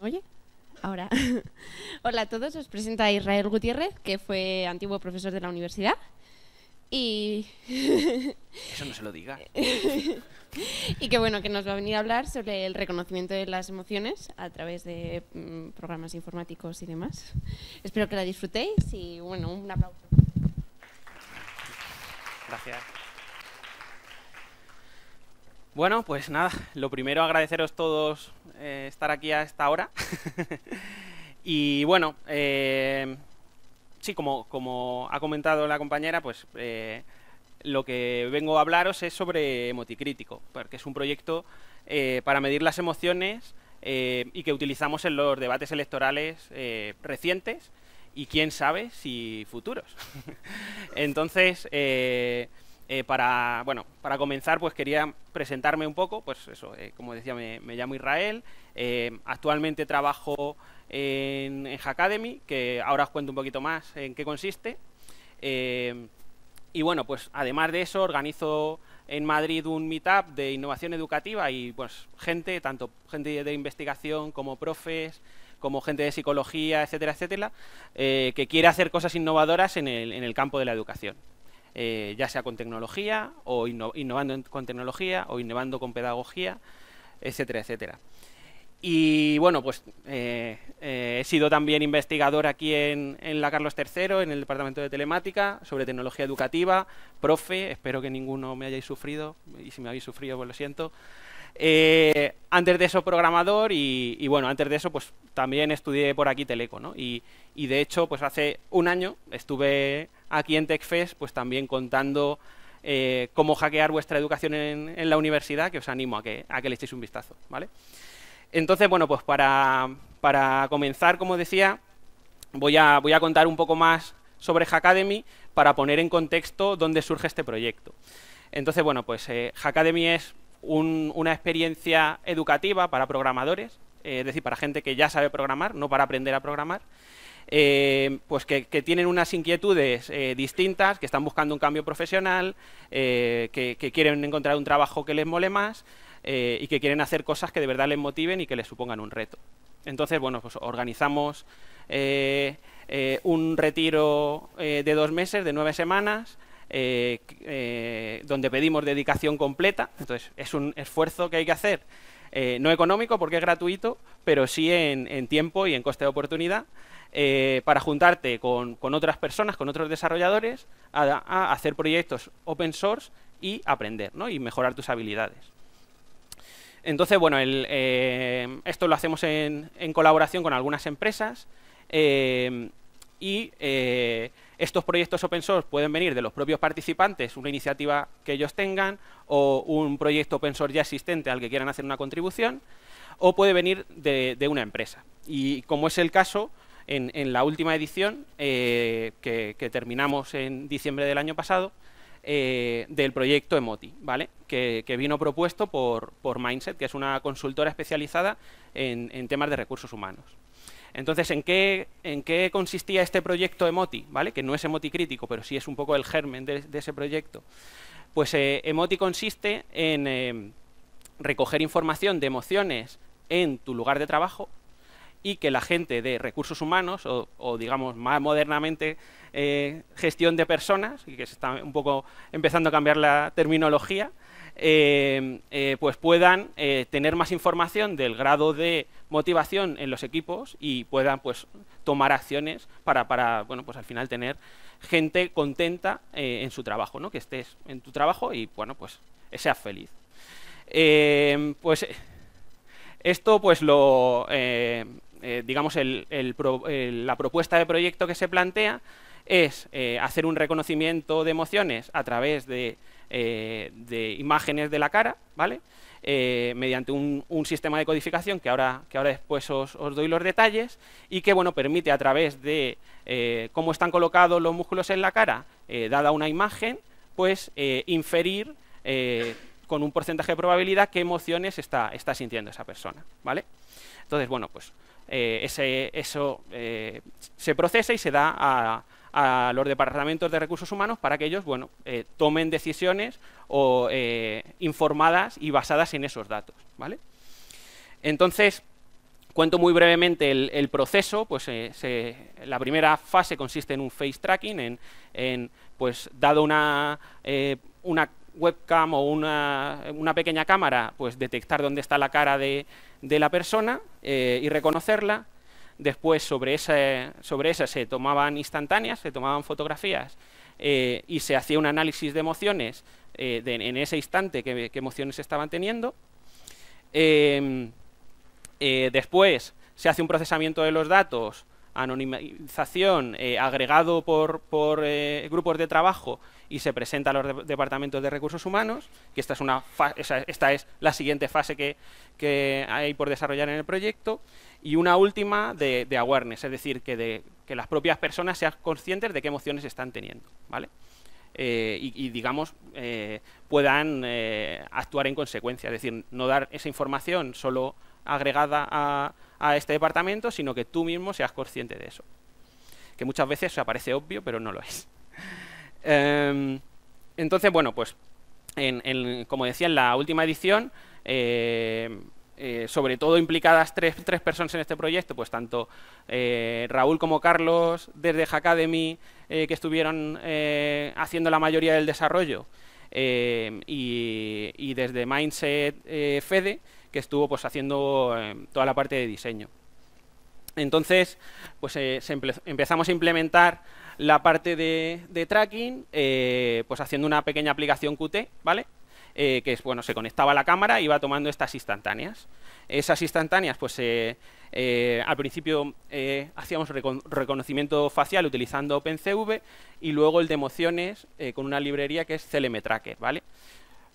Oye, ahora. Hola a todos, os presenta Israel Gutiérrez, que fue antiguo profesor de la universidad. Y. Eso no se lo diga. y que bueno, que nos va a venir a hablar sobre el reconocimiento de las emociones a través de mm, programas informáticos y demás. Espero que la disfrutéis y bueno, un aplauso. Gracias. Bueno, pues nada, lo primero agradeceros todos eh, estar aquí a esta hora. y bueno, eh, sí, como, ha comentado la compañera, pues eh, lo que vengo a hablaros es sobre Emoticrítico, porque es un proyecto para medir las emociones y que utilizamos en los debates electorales recientes y quién sabe si futuros. Entonces, eh, para, bueno, para comenzar, pues quería presentarme un poco, pues eso, eh, como decía, me, llamo Israel, eh, actualmente trabajo en, en Hackademy, que ahora os cuento un poquito más en qué consiste, y bueno, pues además de eso, organizo en Madrid un meetup de innovación educativa y pues gente, tanto gente de investigación como profes, como gente de psicología, etcétera, etcétera, que quiere hacer cosas innovadoras en el, en el campo de la educación. Eh, ya sea con tecnología o innovando con tecnología o innovando con pedagogía, etcétera, etcétera. Y bueno, pues eh, eh, he sido también investigador aquí en, la Carlos III, en el Departamento de Telemática, sobre tecnología educativa, profe, espero que ninguno me hayáis sufrido, y si me habéis sufrido, pues lo siento. Antes de eso, programador, y, bueno, antes de eso, pues también estudié por aquí Teleco, ¿no? Y, de hecho, pues hace un año estuve aquí en TechFest, pues también contando eh, cómo hackear vuestra educación en, la universidad, que os animo a que, a que le echéis un vistazo, ¿vale? Entonces, bueno, pues para, comenzar, como decía, voy a, voy a contar un poco más sobre Hackademy para poner en contexto dónde surge este proyecto. Entonces, bueno, pues eh, Hackademy es una experiencia educativa para programadores, eh, es decir, para gente que ya sabe programar, no para aprender a programar, eh, pues que, tienen unas inquietudes eh, distintas, que están buscando un cambio profesional, eh, que, quieren encontrar un trabajo que les mole más y que quieren hacer cosas que de verdad les motiven y que les supongan un reto. Entonces, bueno, pues organizamos un retiro de dos meses, de nueve semanas, donde pedimos dedicación completa. Entonces, es un esfuerzo que hay que hacer, no económico porque es gratuito, pero sí en tiempo y en coste de oportunidad. Eh, para juntarte con, otras personas, con otros desarrolladores, a, hacer proyectos open source y aprender ¿no? y mejorar tus habilidades. Entonces, bueno, eh, esto lo hacemos en, colaboración con algunas empresas eh, y estos proyectos open source pueden venir de los propios participantes, una iniciativa que ellos tengan o un proyecto open source ya existente al que quieran hacer una contribución o puede venir de una empresa. Y como es el caso, en, la última edición, eh, que, terminamos en diciembre del año pasado, eh, del proyecto Emoti, ¿vale? Que, vino propuesto por, Mindset, que es una consultora especializada en, temas de recursos humanos. Entonces, ¿en qué, ¿en qué, consistía este proyecto Emoti? ¿vale? Que no es Emoti crítico, pero sí es un poco el germen de, ese proyecto. Pues eh, Emoti consiste en recoger información de emociones en tu lugar de trabajo y que la gente de recursos humanos, o, digamos más modernamente eh, gestión de personas, y que se está un poco empezando a cambiar la terminología, eh, eh, pues puedan tener más información del grado de motivación en los equipos y puedan pues tomar acciones para, para bueno pues al final tener gente contenta en su trabajo, ¿no? que estés en tu trabajo y bueno pues seas feliz. pues esto pues lo eh, digamos, la propuesta de proyecto que se plantea es eh, hacer un reconocimiento de emociones a través de, eh, imágenes de la cara, ¿vale? Mediante un, sistema de codificación que ahora, que ahora después os, doy los detalles y que bueno, permite a través de cómo están colocados los músculos en la cara, dada una imagen, pues inferir con un porcentaje de probabilidad qué emociones está, está sintiendo esa persona. ¿vale? Entonces, bueno, pues eh, ese, eso eh, se procesa y se da a, los departamentos de recursos humanos para que ellos bueno, eh, tomen decisiones o, informadas y basadas en esos datos. ¿vale? Entonces, cuento muy brevemente el, proceso, pues la primera fase consiste en un face tracking, en, pues dado una, una webcam o una, pequeña cámara, pues detectar dónde está la cara de, la persona y reconocerla. Después sobre esa, sobre se tomaban instantáneas, se tomaban fotografías eh, y se hacía un análisis de emociones eh, en ese instante qué, emociones estaban teniendo. Em, eh, después se hace un procesamiento de los datos, anonimización, agregado por, grupos de trabajo y se presenta a los departamentos de recursos humanos, que esta es, una esta es la siguiente fase que, que hay por desarrollar en el proyecto y una última de, awareness, es decir, que, de, que las propias personas sean conscientes de qué emociones están teniendo, ¿vale? Eh, y, digamos, eh, puedan eh, actuar en consecuencia, es decir, no dar esa información solo agregada a, este departamento, sino que tú mismo seas consciente de eso. Que muchas veces se parece obvio, pero no lo es. Em, entonces, bueno, pues, como decía en la última edición, eh, sobre todo implicadas tres, tres, personas en este proyecto, pues tanto eh, Raúl como Carlos desde Hackademy, eh, que estuvieron haciendo la mayoría del desarrollo, y, desde Mindset Fede, que estuvo pues haciendo toda la parte de diseño. Entonces, pues empezamos a implementar la parte de, de tracking, pues haciendo una pequeña aplicación Qt, ¿vale? Eh, que es, bueno, se conectaba a la cámara y iba tomando estas instantáneas. Esas instantáneas, pues eh, eh, al principio hacíamos reconocimiento facial utilizando OpenCV y luego el de emociones con una librería que es CLM Tracker, ¿vale?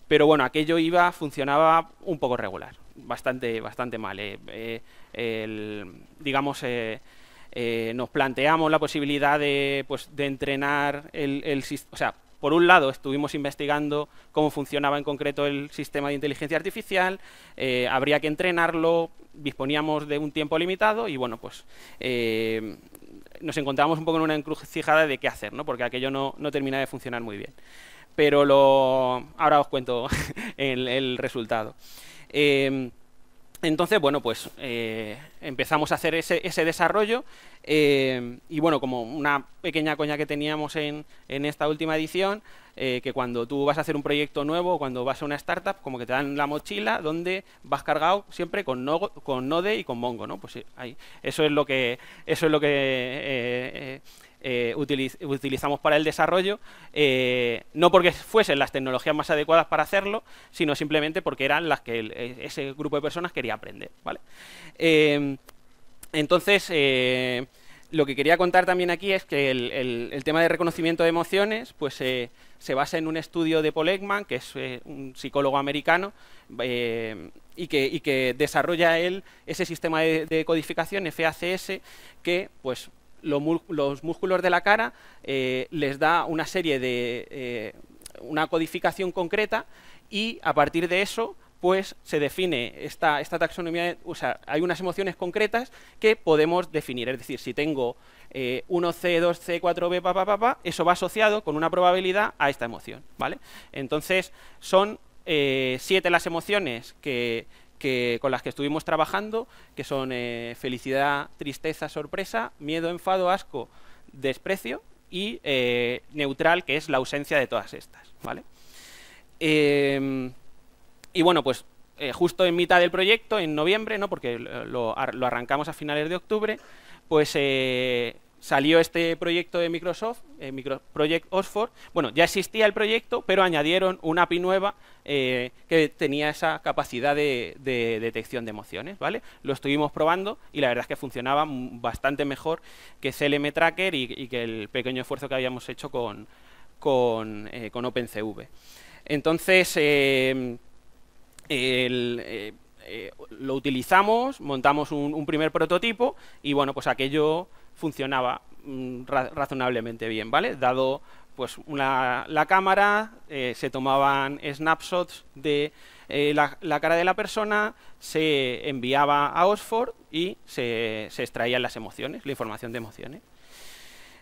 Pero bueno, aquello iba, funcionaba un poco regular, bastante, bastante mal. digamos, nos planteamos la posibilidad de, pues, de entrenar el, el, o sea, por un lado, estuvimos investigando cómo funcionaba en concreto el sistema de inteligencia artificial, eh, habría que entrenarlo, disponíamos de un tiempo limitado y, bueno, pues eh, nos encontramos un poco en una encrucijada de qué hacer, ¿no? porque aquello no, no termina de funcionar muy bien. Pero lo, ahora os cuento el, resultado. Eh, entonces, bueno, pues eh, empezamos a hacer ese, desarrollo eh, y bueno, como una pequeña coña que teníamos en, esta última edición, eh, que cuando tú vas a hacer un proyecto nuevo, cuando vas a una startup, como que te dan la mochila donde vas cargado siempre con, con Node y con Mongo, ¿no? Pues ahí, eso es lo que, eso es lo que eh, utilizamos para el desarrollo, eh, no porque fuesen las tecnologías más adecuadas para hacerlo, sino simplemente porque eran las que e, ese grupo de personas quería aprender. ¿vale? Eh, entonces, lo que quería contar también aquí es que el, tema de reconocimiento de emociones pues, se basa en un estudio de Paul que es un psicólogo americano, y que, que, desarrolla él ese sistema de, de, codificación FACS que pues los músculos de la cara eh, les da una serie de... Eh, una codificación concreta y a partir de eso pues se define esta, esta taxonomía, o sea, hay unas emociones concretas que podemos definir, es decir, si tengo 1C, 2C, 4B, pa, pa, pa, eso va asociado con una probabilidad a esta emoción, ¿vale? Entonces, son eh, siete las emociones que, con las que estuvimos trabajando, que son eh, felicidad, tristeza, sorpresa, miedo, enfado, asco, desprecio y eh, neutral, que es la ausencia de todas estas. ¿vale? Em, y bueno, pues eh, justo en mitad del proyecto, en noviembre, ¿no? porque lo, lo arrancamos a finales de octubre, pues salió este proyecto de Microsoft, eh, Project Oxford. Bueno, ya existía el proyecto, pero añadieron una API nueva eh, que tenía esa capacidad de, detección de emociones, ¿vale? Lo estuvimos probando y la verdad es que funcionaba bastante mejor que CLM Tracker y, que el pequeño esfuerzo que habíamos hecho con, con, eh, OpenCV. Entonces, lo utilizamos, montamos un primer prototipo y bueno, pues aquello funcionaba mm, razonablemente bien, ¿vale? Dado pues la cámara, eh, se tomaban snapshots de eh, la, cara de la persona, se enviaba a Oxford y se, extraían las emociones, la información de emociones.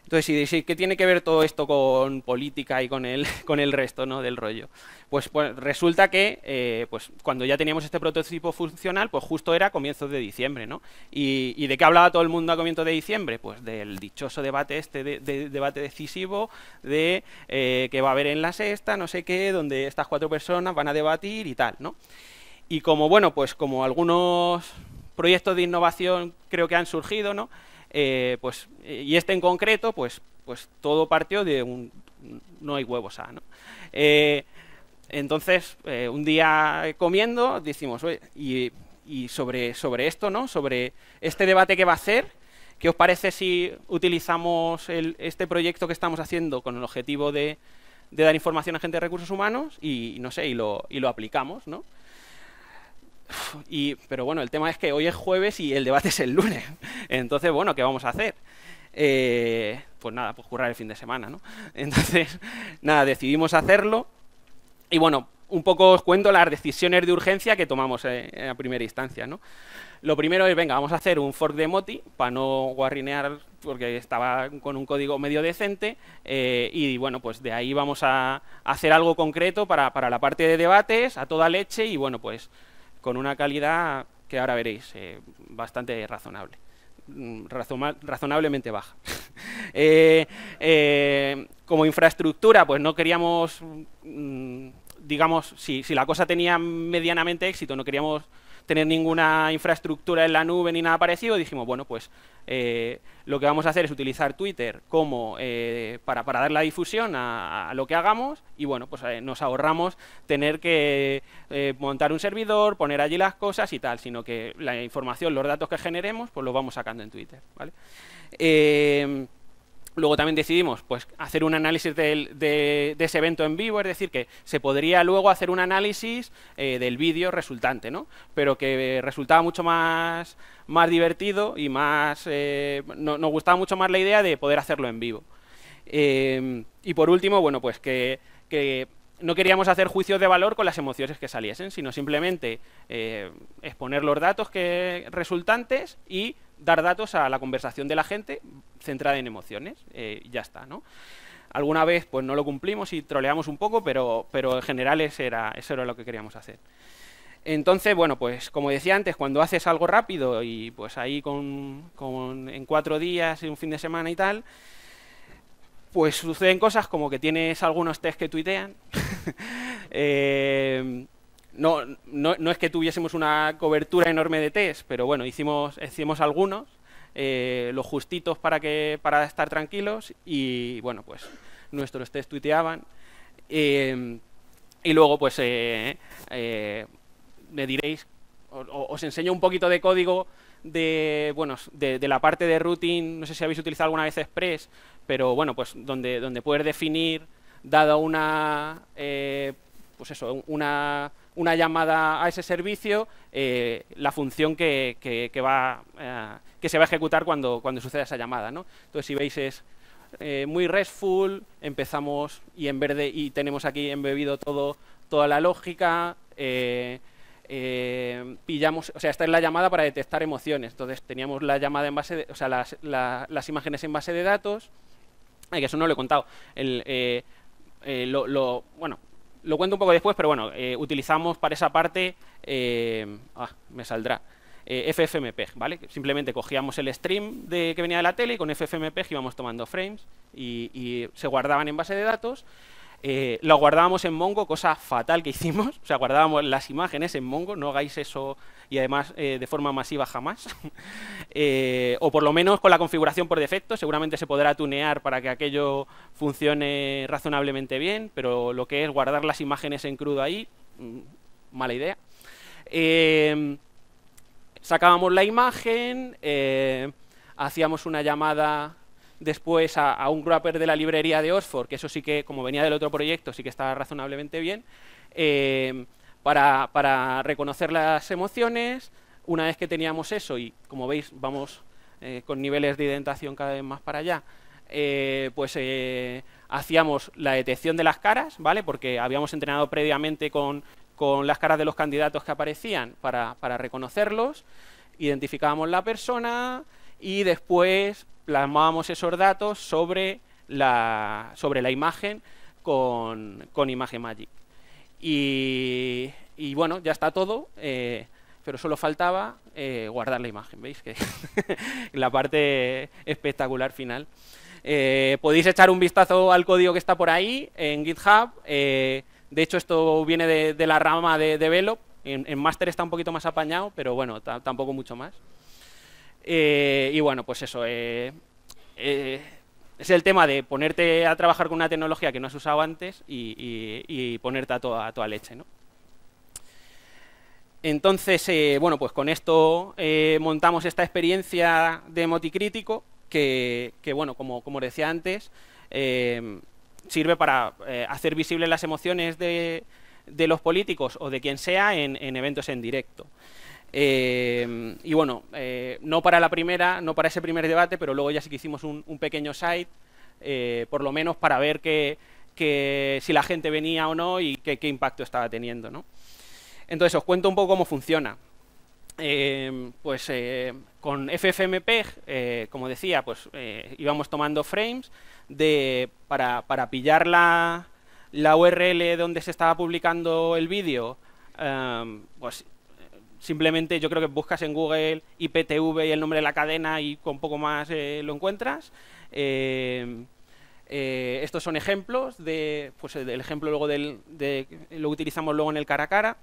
Entonces, si ¿qué tiene que ver todo esto con política y con el, con el resto ¿no? del rollo? Pues, pues resulta que eh, pues, cuando ya teníamos este prototipo funcional, pues justo era comienzos de diciembre, ¿no? ¿Y, de qué hablaba todo el mundo a comienzos de diciembre? Pues del dichoso debate este, de, debate decisivo de eh, que va a haber en la sexta, no sé qué, donde estas cuatro personas van a debatir y tal, ¿no? Y como, bueno, pues como algunos proyectos de innovación creo que han surgido, ¿no? Eh, pues, eh, y este en concreto, pues, pues todo partió de un no hay huevos A. ¿no? Eh, entonces, un día comiendo, decimos, y, y, sobre, sobre esto, ¿no? sobre este debate que va a hacer, ¿qué os parece si utilizamos este proyecto que estamos haciendo con el objetivo de, de, dar información a gente de recursos humanos y, no sé, y lo, y lo aplicamos? ¿no? Y, pero bueno, el tema es que hoy es jueves y el debate es el lunes. Entonces, bueno, ¿qué vamos a hacer? Eh, pues nada, pues currar el fin de semana, ¿no? Entonces, nada, decidimos hacerlo. Y bueno, un poco os cuento las decisiones de urgencia que tomamos eh, a primera instancia, ¿no? Lo primero es, venga, vamos a hacer un fork de Moti para no guarrinear porque estaba con un código medio decente eh, y bueno, pues de ahí vamos a hacer algo concreto para, para la parte de debates a toda leche y bueno, pues con una calidad que ahora veréis, eh, bastante razonable, mm, razonablemente baja. Eh, eh, como infraestructura, pues no queríamos, mm, digamos, si, si la cosa tenía medianamente éxito, no queríamos tener ninguna infraestructura en la nube ni nada parecido, dijimos, bueno, pues eh, lo que vamos a hacer es utilizar Twitter como eh, para, dar la difusión a, lo que hagamos y bueno, pues eh, nos ahorramos tener que montar un servidor, poner allí las cosas y tal, sino que la información, los datos que generemos, pues los vamos sacando en Twitter, ¿vale? Luego también decidimos pues, hacer un análisis de, ese evento en vivo, es decir, que se podría luego hacer un análisis eh, del vídeo resultante, ¿no? pero que resultaba mucho más, más divertido y más eh, nos gustaba mucho más la idea de poder hacerlo en vivo. Eh, y por último, bueno, pues que, no queríamos hacer juicios de valor con las emociones que saliesen, sino simplemente exponer los datos que, resultantes y dar datos a la conversación de la gente centrada en emociones. Eh, ya está, ¿no? Alguna vez pues no lo cumplimos y troleamos un poco, pero, pero en general eso era, eso era lo que queríamos hacer. Entonces, bueno, pues como decía antes, cuando haces algo rápido y pues ahí con, en cuatro días y un fin de semana y tal, pues suceden cosas como que tienes algunos test que tuitean. eh, no, no, no, es que tuviésemos una cobertura enorme de test, pero bueno, hicimos, hicimos algunos, eh, los justitos para, que, para estar tranquilos y bueno, pues nuestros test tuiteaban. Eh, y luego pues me diréis, os enseño un poquito de código de, bueno, de, de, la parte de routing, no sé si habéis utilizado alguna vez Express, pero bueno, pues donde, donde puedes definir, dado una, pues eso, una una llamada a ese servicio, eh, la función que, que, va, eh, que se va a ejecutar cuando, cuando suceda esa llamada. ¿no? Entonces, si veis, es eh, muy RESTful, empezamos y en verde y tenemos aquí embebido todo, toda la lógica, pillamos, o sea, esta es la llamada para detectar emociones. Entonces, teníamos la llamada en base, de, o sea, las, las imágenes en base de datos, que eso no lo he contado. El, lo, lo, bueno, lo cuento un poco después, pero bueno, eh, utilizamos para esa parte, eh, ah, me saldrá, eh, FFmpeg, ¿vale? Simplemente cogíamos el stream de, que venía de la tele y con FFmpeg íbamos tomando frames y se guardaban en base de datos eh, lo guardábamos en Mongo, cosa fatal que hicimos. O sea, guardábamos las imágenes en Mongo, no hagáis eso y además eh, de forma masiva jamás. Eh, o por lo menos con la configuración por defecto, seguramente se podrá tunear para que aquello funcione razonablemente bien, pero lo que es guardar las imágenes en crudo ahí, mm, mala idea. sacábamos la imagen, hacíamos una llamada después a, un grapper de la librería de Oxford, que eso sí que, como venía del otro proyecto, sí que estaba razonablemente bien, eh, para, reconocer las emociones. Una vez que teníamos eso, y como veis, vamos eh, con niveles de indentación cada vez más para allá, eh, pues hacíamos la detección de las caras, ¿vale? Porque habíamos entrenado previamente con, las caras de los candidatos que aparecían para, para reconocerlos, identificábamos la persona, y después plasmábamos esos datos sobre la, sobre la imagen con, con Magic. Y, y, bueno, ya está todo, eh, pero solo faltaba eh, guardar la imagen, ¿veis? Que la parte espectacular final. Eh, podéis echar un vistazo al código que está por ahí en GitHub. de hecho, esto viene de, la rama de Develop. En, en Master está un poquito más apañado, pero bueno, tampoco mucho más. Y bueno, pues eso es el tema de ponerte a trabajar con una tecnología que no has usado antes y, ponerte a toda, toda leche, ¿no? Entonces, eh, bueno, pues con esto eh, montamos esta experiencia de Moticrítico que, que bueno, como, como decía antes, eh, sirve para hacer visibles las emociones de, los políticos o de quien sea en eventos en directo. Eh, y bueno, eh, no para la primera, no para ese primer debate, pero luego ya sí que hicimos un, pequeño site, eh, por lo menos para ver que, si la gente venía o no y qué impacto estaba teniendo. ¿no? Entonces os cuento un poco cómo funciona. pues con FFmpeg, como decía, pues íbamos tomando frames de, para, para pillar la, la URL donde se estaba publicando el vídeo, pues Simplemente yo creo que buscas en Google IPTV y el nombre de la cadena y con poco más eh, lo encuentras. Eh, eh, estos son ejemplos de, pues el ejemplo luego del, de, lo utilizamos luego en el cara a cara.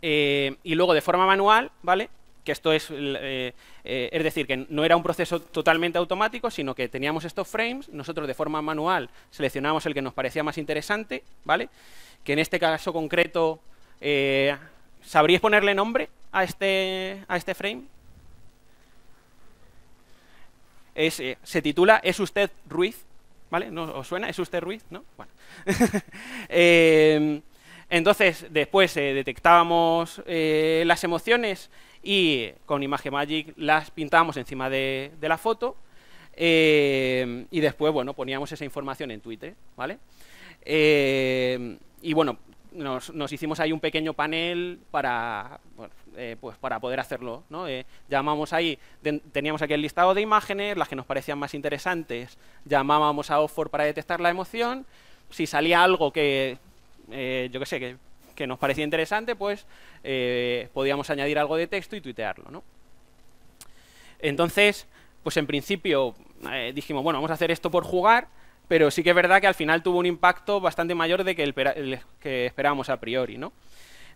y luego de forma manual, ¿vale? Que esto es, es decir, que no era un proceso totalmente automático, sino que teníamos estos frames, nosotros de forma manual seleccionábamos el que nos parecía más interesante, ¿vale? Que en este caso concreto ¿Sabríais ponerle nombre a este, a este frame? Eh, se titula ¿Es usted Ruiz? ¿Vale? ¿No os suena? ¿Es usted Ruiz? ¿No? Bueno. Eh, entonces, después eh, detectábamos las emociones y con Image Magic las pintábamos encima de, de la foto y después, bueno, poníamos esa información en Twitter, ¿vale? y bueno, nos, hicimos ahí un pequeño panel para, eh, pues para poder hacerlo. ¿no? Eh, llamamos ahí, teníamos aquí el listado de imágenes, las que nos parecían más interesantes, llamábamos a Oxford para detectar la emoción. Si salía algo que, eh, yo qué sé, que, que, nos parecía interesante, pues podíamos añadir algo de texto y tuitearlo. Entonces, pues en principio dijimos, bueno, vamos a hacer esto por jugar, pero sí que es verdad que al final tuvo un impacto bastante mayor de que el, que esperábamos a priori, ¿no?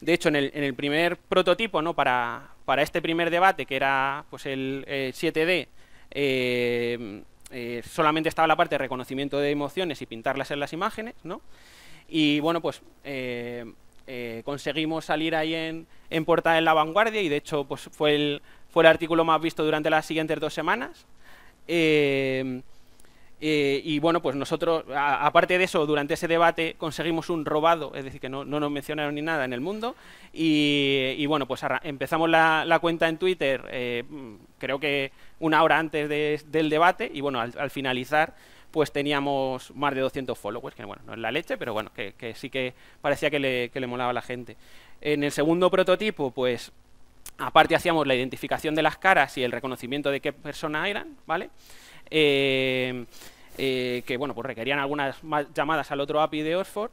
De hecho, en el, primer prototipo, ¿no? Para, para, este primer debate, que era pues el 7D, eh, eh, solamente estaba la parte de reconocimiento de emociones y pintarlas en las imágenes, ¿no? Y bueno, pues eh, conseguimos salir ahí en, en portada en la vanguardia y de hecho pues fue el, fue el artículo más visto durante las siguientes dos semanas. Eh, y bueno, pues nosotros, aparte de eso, durante ese debate conseguimos un robado, es decir, que no, nos mencionaron ni nada en el mundo. Y, bueno, pues empezamos la, cuenta en Twitter, eh, creo que una hora antes del debate. Y bueno, al, finalizar, pues teníamos más de 200 followers, que bueno, no es la leche, pero bueno, que, sí que parecía que le, que le molaba a la gente. En el segundo prototipo, pues aparte hacíamos la identificación de las caras y el reconocimiento de qué persona eran, ¿vale? Eh, eh, que bueno, pues requerían algunas llamadas al otro API de Oxford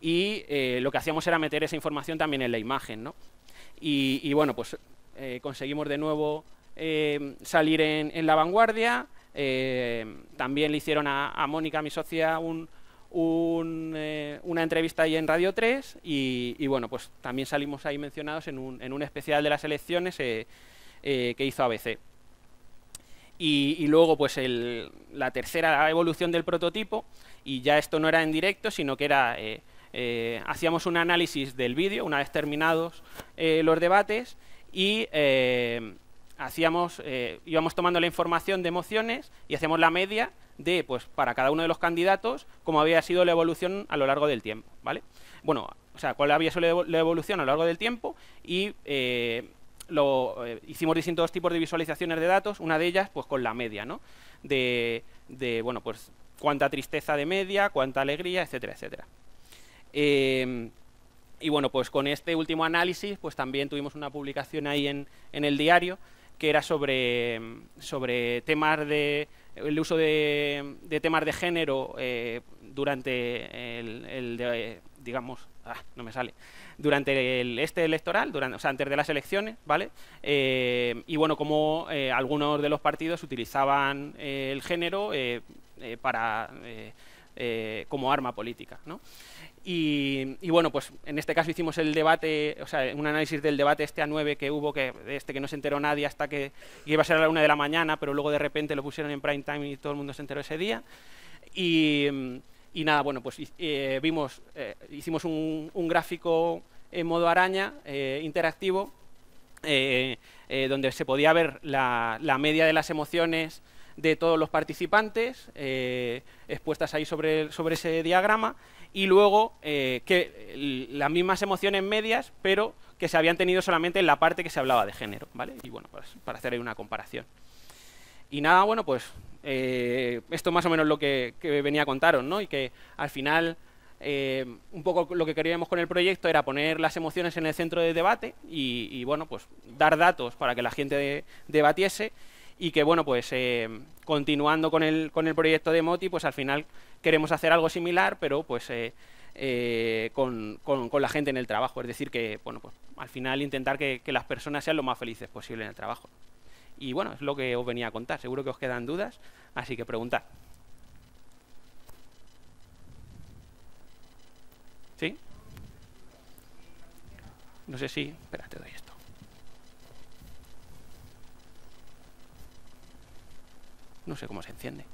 y eh, lo que hacíamos era meter esa información también en la imagen. ¿no? Y, bueno, pues conseguimos de nuevo salir en, la vanguardia. también le hicieron a, Mónica, mi socia, un, una entrevista ahí en Radio 3 y, bueno, pues también salimos ahí mencionados en un, en un especial de las elecciones que hizo ABC. Y, luego, pues la tercera evolución del prototipo, y ya esto no era en directo, sino que era, eh, eh, hacíamos un análisis del vídeo una vez terminados eh, los debates y hacíamos, íbamos tomando la información de emociones y hacíamos la media de, pues, para cada uno de los candidatos, cómo había sido la evolución a lo largo del tiempo, ¿vale? Bueno, o sea, cuál había sido la evolución a lo largo del tiempo y lo, eh, hicimos distintos tipos de visualizaciones de datos, una de ellas pues con la media, ¿no? De, bueno, pues cuánta tristeza de media, cuánta alegría, etcétera, etcétera. Em, y bueno, pues con este último análisis, pues también tuvimos una publicación ahí en, el diario que era sobre, sobre temas de el uso de, temas de género eh, durante el, digamos, ah, no me sale, durante este electoral, durante, o sea, antes de las elecciones, ¿vale? Eh, y bueno, como eh, algunos de los partidos utilizaban el género para como arma política, ¿no? Y, bueno, pues en este caso hicimos el debate, o sea, un análisis del debate este a 9 que hubo, que este que no se enteró nadie hasta que iba a ser a la una de la mañana, pero luego de repente lo pusieron en prime time y todo el mundo se enteró ese día. Y, nada, bueno, pues eh, vimos, eh, hicimos un, gráfico en modo araña, eh, interactivo, donde se podía ver la, la media de las emociones de todos los participantes expuestas ahí sobre, sobre ese diagrama y luego eh, que las mismas emociones medias, pero que se habían tenido solamente en la parte que se hablaba de género, ¿vale? Y bueno, pues para hacer ahí una comparación. Y nada, bueno, pues eh, esto más o menos lo que, venía a contaros, ¿no? Y que al final eh, un poco lo que queríamos con el proyecto era poner las emociones en el centro de debate y, bueno, pues dar datos para que la gente debatiese y que bueno, pues continuando con el, con el proyecto de Moti, pues al final queremos hacer algo similar, pero pues eh, eh, con, la gente en el trabajo. Es decir, que bueno, pues al final intentar que, las personas sean lo más felices posible en el trabajo. Y bueno, es lo que os venía a contar. Seguro que os quedan dudas, así que preguntad. ¿Sí? No sé si... Espera, te doy esto. No sé cómo se enciende.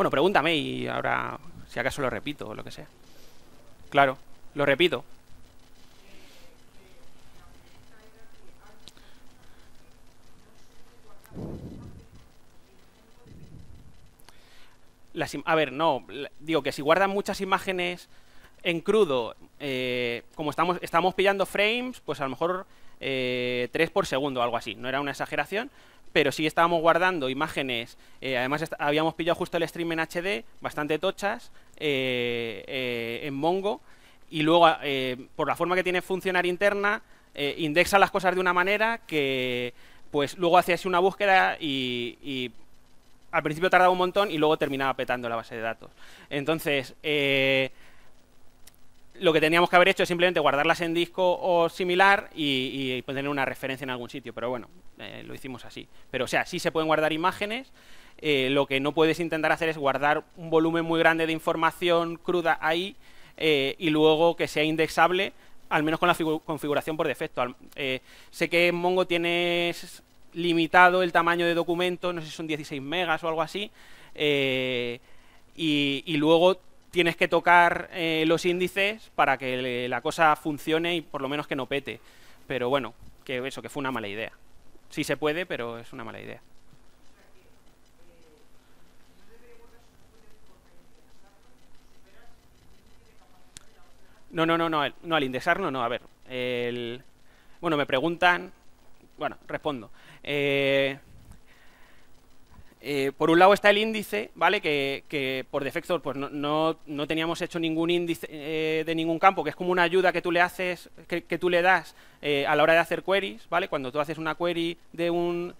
Bueno, pregúntame y ahora, si acaso lo repito o lo que sea. Claro, lo repito. a ver, no, digo que si guardan muchas imágenes en crudo, eh, como estamos, estamos pillando frames, pues a lo mejor eh, 3 por segundo o algo así, no era una exageración, pero sí estábamos guardando imágenes, eh, además habíamos pillado justo el stream en HD, bastante tochas, eh, eh, en Mongo, y luego, por la forma que tiene funcionar interna, indexa las cosas de una manera que, pues luego hacía así una búsqueda y, al principio tardaba un montón y luego terminaba petando la base de datos. Entonces, lo que teníamos que haber hecho es simplemente guardarlas en disco o similar y, poner una referencia en algún sitio, pero bueno, eh, lo hicimos así. Pero o sea, sí se pueden guardar imágenes, eh, lo que no puedes intentar hacer es guardar un volumen muy grande de información cruda ahí eh, y luego que sea indexable, al menos con la configuración por defecto. sé que en Mongo tienes limitado el tamaño de documento, no sé si son 16 megas o algo así, y luego tienes que tocar eh, los índices para que la cosa funcione y por lo menos que no pete. Pero bueno, que eso, que fue una mala idea. Sí se puede, pero es una mala idea. No, no, no, no, no al indexar no, no, a ver. El, bueno, me preguntan, bueno, respondo. Eh, eh, por un lado está el índice, ¿vale? Que, por defecto pues no, teníamos hecho ningún índice eh, de ningún campo, que es como una ayuda que tú le haces, que, tú le das eh, a la hora de hacer queries, ¿vale? Cuando tú haces una query de un...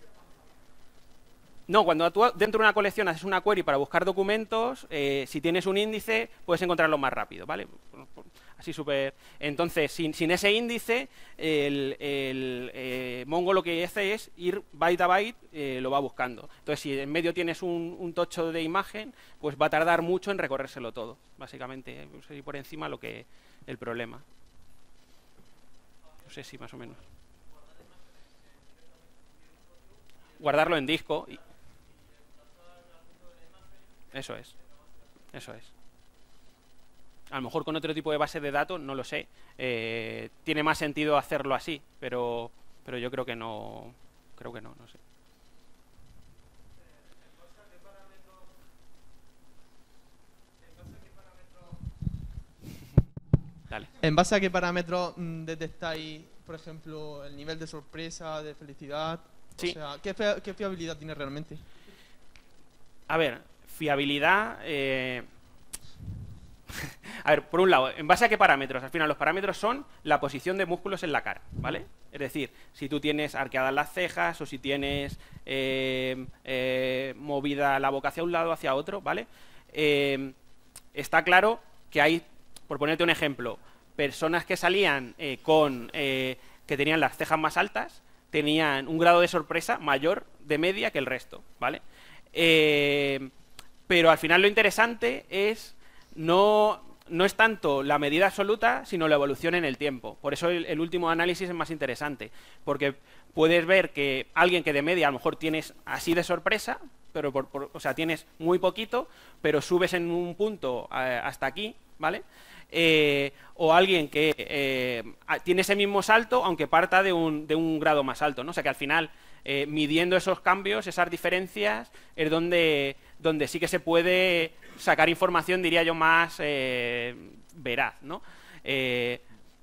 No, cuando tú dentro de una colección haces una query para buscar documentos, si tienes un índice puedes encontrarlo más rápido, ¿vale? Así súper... Entonces, sin, ese índice, el, eh, Mongo lo que hace es ir byte a byte, eh, lo va buscando. Entonces, si en medio tienes un, tocho de imagen, pues va a tardar mucho en recorrérselo todo. Básicamente, no sé si por encima lo que el problema. No sé si más o menos. Guardarlo en disco. Eso es. Eso es. A lo mejor con otro tipo de base de datos, no lo sé. Eh, tiene más sentido hacerlo así, pero, pero yo creo que no. Creo que no, no sé. Dale. ¿En base a qué parámetros mm, detectáis, por ejemplo, el nivel de sorpresa, de felicidad? Sí. O sea, ¿qué, fia- qué fiabilidad tiene realmente? A ver, fiabilidad. eh, A ver, por un lado, ¿en base a qué parámetros? Al final, los parámetros son la posición de músculos en la cara, ¿vale? Es decir, si tú tienes arqueadas las cejas o si tienes eh, eh, movida la boca hacia un lado, hacia otro, ¿vale? Eh, está claro que hay, por ponerte un ejemplo, personas que salían con que tenían las cejas más altas tenían un grado de sorpresa mayor de media que el resto, ¿vale? Pero al final lo interesante es no, no es tanto la medida absoluta, sino la evolución en el tiempo. Por eso el, último análisis es más interesante, porque puedes ver que alguien que de media a lo mejor tienes así de sorpresa, pero por, o sea, tienes muy poquito, pero subes en un punto eh, hasta aquí, ¿vale? Eh, o alguien que eh, tiene ese mismo salto, aunque parta de un, de un grado más alto, ¿no? O sea que al final, eh, midiendo esos cambios, esas diferencias, es donde, donde sí que se puede sacar información, diría yo, más eh, veraz, ¿no? Eh,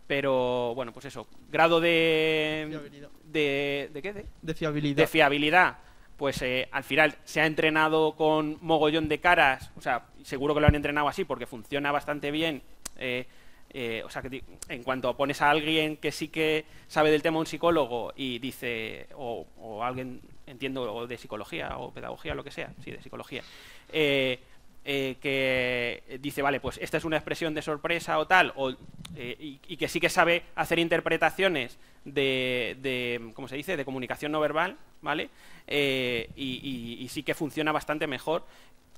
pero, bueno, pues eso, grado de... Fiabilidad. ¿De, de qué? De, De fiabilidad. de fiabilidad, pues eh, al final se ha entrenado con mogollón de caras, o sea, seguro que lo han entrenado así porque funciona bastante bien. eh, eh, o sea, que en cuanto pones a alguien que sí que sabe del tema, un psicólogo, y dice, o, alguien, entiendo, o de psicología o pedagogía, lo que sea, sí, de psicología, eh, eh, que dice, vale, pues esta es una expresión de sorpresa o tal, o, y, que sí que sabe hacer interpretaciones de, de, ¿cómo se dice?, de comunicación no verbal, ¿vale? Y sí que funciona bastante mejor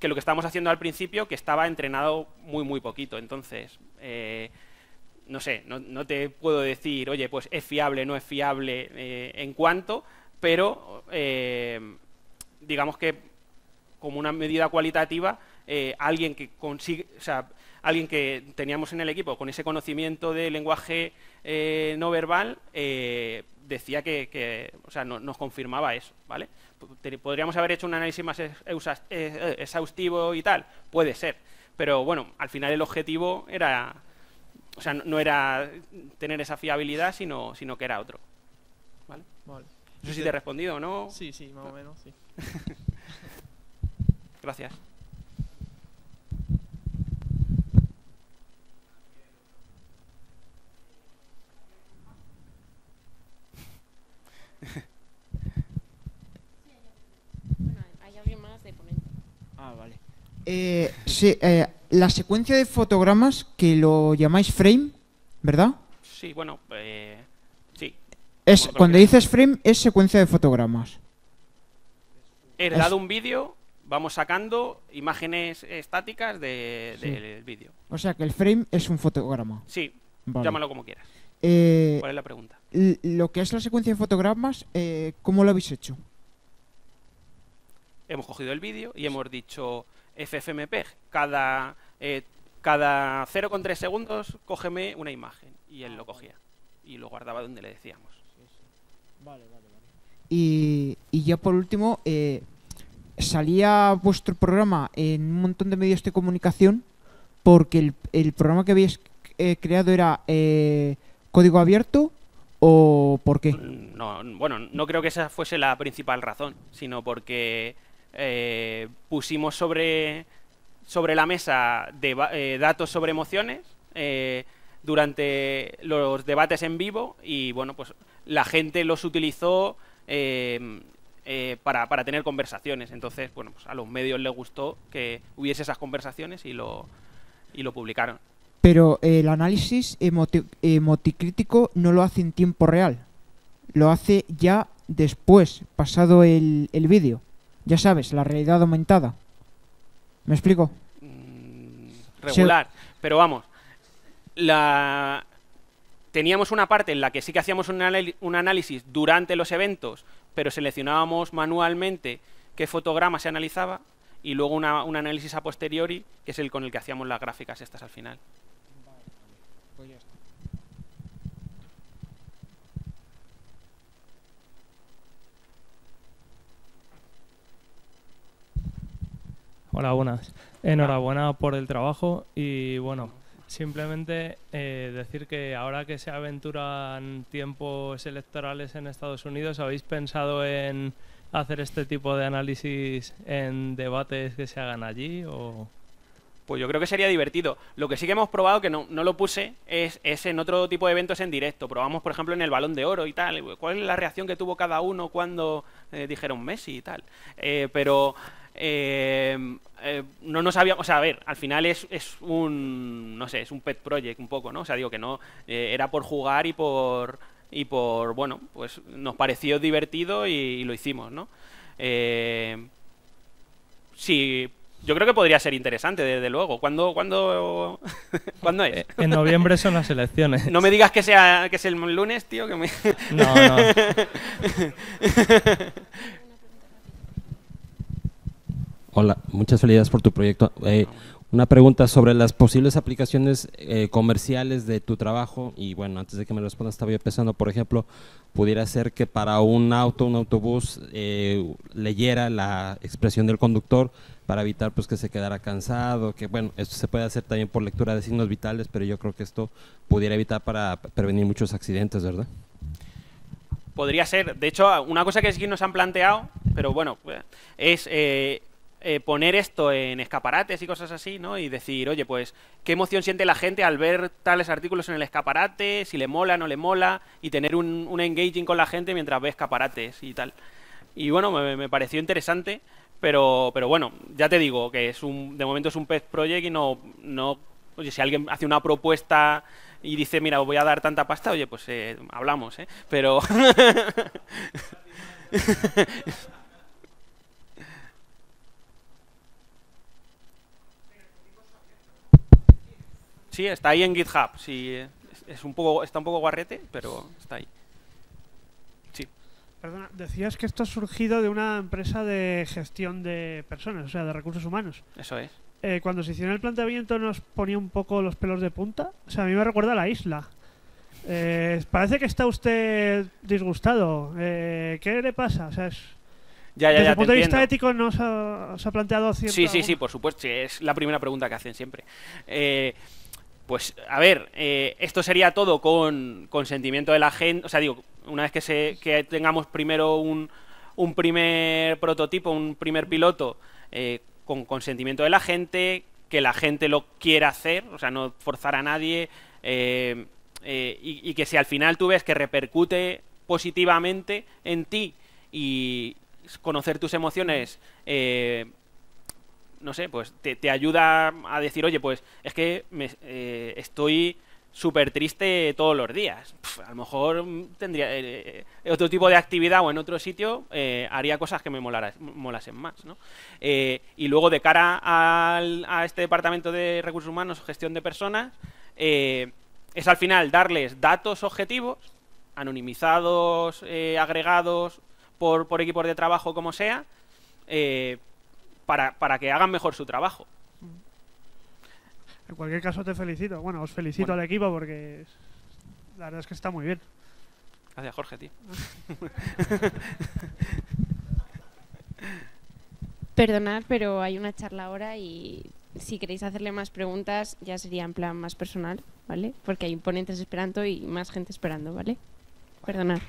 que lo que estábamos haciendo al principio, que estaba entrenado muy, muy poquito. Entonces, eh, no sé, no, no te puedo decir, oye, pues es fiable, no es fiable eh, en cuanto, pero eh, digamos que como una medida cualitativa, alguien que consigue, o sea, alguien que teníamos en el equipo con ese conocimiento de lenguaje no verbal, decía que, o sea, no- nos confirmaba eso, ¿vale? Podríamos haber hecho un análisis más eh, eh, exhaustivo y tal, puede ser, pero bueno, al final el objetivo era, o sea, no, era tener esa fiabilidad, sino, sino que era otro, ¿vale? Vale. No sé si te he respondido no. Sí, sí, más o menos, sí. Gracias. Bueno, hay alguien más de ponente. Ah, vale. Eh, sí, eh, la secuencia de fotogramas que lo llamáis frame, ¿verdad? Sí, bueno, eh, sí. Es, cuando dices frame es secuencia de fotogramas. He Es- dado un vídeo, vamos sacando imágenes estáticas de- Sí. del vídeo. O sea que el frame es un fotograma. Sí, Vale. llámalo como quieras. Eh, ¿Cuál es la pregunta? lo que es la secuencia de fotogramas, eh, ¿cómo lo habéis hecho? Hemos cogido el vídeo y hemos dicho FFmpeg, cada, eh, cada 0,3 segundos cógeme una imagen. Y él lo cogía. Y lo guardaba donde le decíamos. Y, y ya por último, eh, salía vuestro programa en un montón de medios de comunicación porque el, el programa que habéis eh, creado era eh, código abierto o por qué? No, bueno, no creo que esa fuese la principal razón, sino porque eh, pusimos sobre, sobre la mesa eh, datos sobre emociones eh, durante los debates en vivo y bueno, pues la gente los utilizó eh, para, para tener conversaciones. Entonces, bueno, pues a los medios les gustó que hubiese esas conversaciones y lo, y lo publicaron. Pero el análisis emoti- emoticrítico no lo hace en tiempo real. Lo hace ya después, pasado el, el vídeo. Ya sabes, la realidad aumentada. ¿Me explico? Mm, regular. Pero vamos, la... teníamos una parte en la que sí que hacíamos un, análisis durante los eventos, pero seleccionábamos manualmente qué fotograma se analizaba y luego una- un análisis a posteriori, que es el con el que hacíamos las gráficas estas al final. Hola, buenas. Enhorabuena por el trabajo y bueno, simplemente eh, decir que ahora que se aventuran tiempos electorales en Estados Unidos, ¿habéis pensado en hacer este tipo de análisis en debates que se hagan allí? O... Pues yo creo que sería divertido. Lo que sí que hemos probado, que no, no lo puse, es, es, en otro tipo de eventos en directo. Probamos, por ejemplo, en el Balón de Oro y tal. ¿Cuál es la reacción que tuvo cada uno cuando eh, dijeron Messi y tal? Eh, pero eh, eh, no nos habíamos, o sea, a ver, al final es, es, un, no sé, es un pet project un poco, ¿no? O sea, digo que no, eh, era por jugar y por, y por, bueno, pues nos pareció divertido y, y lo hicimos, ¿no? Eh, sí, yo creo que podría ser interesante, desde luego. ¿Cuándo, cuándo, ¿cuándo es? En noviembre son las elecciones. No me digas que sea que es el lunes, tío, que me... No, no. Hola, muchas felicidades por tu proyecto. Eh, una pregunta sobre las posibles aplicaciones eh, comerciales de tu trabajo y bueno, antes de que me respondas estaba yo pensando, por ejemplo, pudiera ser que para un auto, un autobús, eh, leyera la expresión del conductor para evitar pues que se quedara cansado, que bueno, esto se puede hacer también por lectura de signos vitales, pero yo creo que esto pudiera evitar para prevenir muchos accidentes, ¿verdad? Podría ser. De hecho, una cosa que sí nos han planteado, pero bueno, es eh, eh, poner esto en escaparates y cosas así, ¿no? Y decir, oye, pues, ¿qué emoción siente la gente al ver tales artículos en el escaparate? Si le mola, no le mola, y tener un, un engaging con la gente mientras ve escaparates y tal. Y bueno, me, me, pareció interesante, pero, pero bueno, ya te digo que es un, de momento es un pet project y no, no, oye, si alguien hace una propuesta y dice, mira, voy a dar tanta pasta, oye, pues eh, hablamos, ¿eh? Pero... Sí, está ahí en GitHub. Sí, es un poco, está un poco guarrete, pero está ahí. Sí. Perdona, decías que esto ha surgido de una empresa de gestión de personas, o sea, de recursos humanos. Eso es. Eh, cuando se hicieron el planteamiento nos ponía un poco los pelos de punta. O sea, a mí me recuerda a la isla. Eh, parece que está usted disgustado. Eh, ¿Qué le pasa? O sea, es... Ya, ya, Desde ya, el punto de vista ético no se ha, planteado cierta... Sí, sí, sí, por supuesto. sí, es la primera pregunta que hacen siempre. Eh, pues, a ver, eh, esto sería todo con consentimiento de la gente. O sea, digo, una vez que, se, que tengamos primero un, primer prototipo, un primer piloto, eh, con consentimiento de la gente, que la gente lo quiera hacer, o sea, no forzar a nadie, eh, y, y que si al final tú ves que repercute positivamente en ti y conocer tus emociones eh, no sé, pues te, te, ayuda a decir, oye, pues es que me, eh, estoy súper triste todos los días. A lo mejor tendría eh, otro tipo de actividad o en otro sitio eh, haría cosas que me molara, molasen más. ¿no? Eh, y luego de cara al, a este departamento de recursos humanos, gestión de personas, eh, es al final darles datos objetivos, anonimizados, eh, agregados por, por equipos de trabajo, como sea, eh, para, para que hagan mejor su trabajo. En cualquier caso te felicito. Bueno, os felicito Bueno. al equipo porque la verdad es que está muy bien. Gracias, Jorge, tío. Perdonad, pero hay una charla ahora y si queréis hacerle más preguntas ya sería en plan más personal, ¿vale? Porque hay ponentes esperando y más gente esperando, ¿vale? Perdonad.